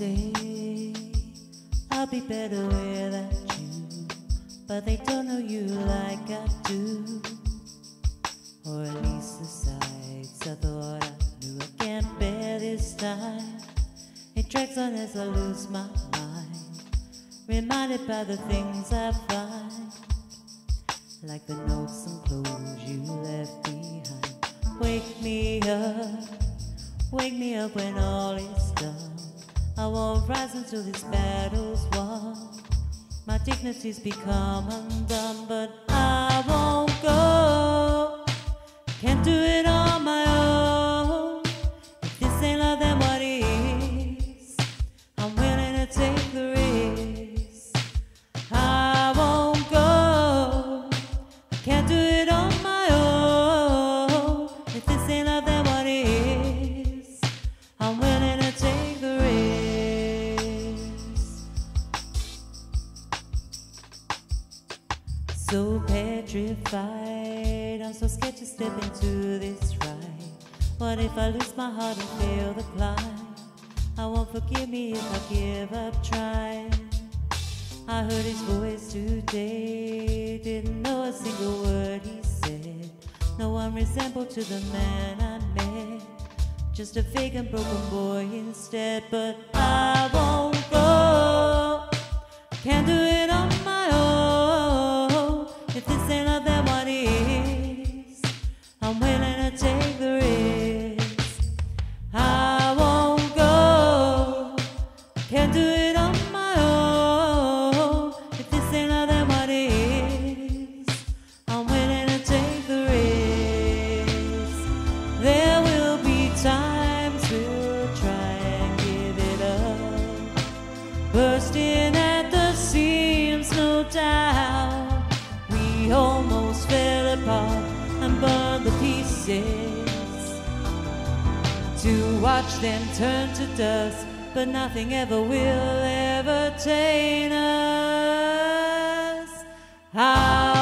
say I'll be better without you, but they don't know you like I do. Or at least the sides I thought I knew I can't bear this time. It drags on as I lose my mind, reminded by the things I find, like the notes and clothes you left behind. Wake me up, wake me up when all is done. I won't rise until this battle's won. My dignity's become undone, but I won't go. Can't do it on So petrified, I'm so scared to step into this ride. What if I lose my heart and fail the climb? I won't forgive me if I give up trying. I heard his voice today, didn't know a single word he said. No one resembled to the man I met, just a and broken boy instead. But I won't go, can't do it Almost fell apart and burned the pieces to watch them turn to dust, but nothing ever will ever taint us. I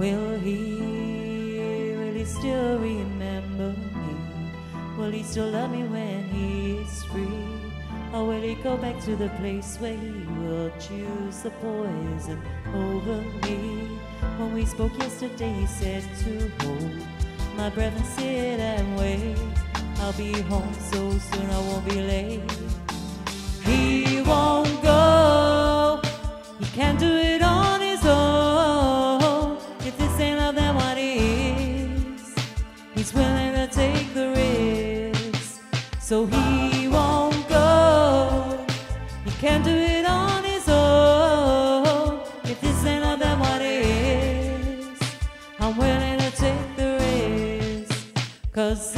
Will he, will he still remember me? Will he still love me when he is free? Or will he go back to the place where he will choose the poison over me? When we spoke yesterday, he said to hold my breath and sit and wait. I'll be home so soon, I won't be late. He won't So he won't go. He can't do it on his own. If this ain't all that what it is, I'm willing to take the risk. Cause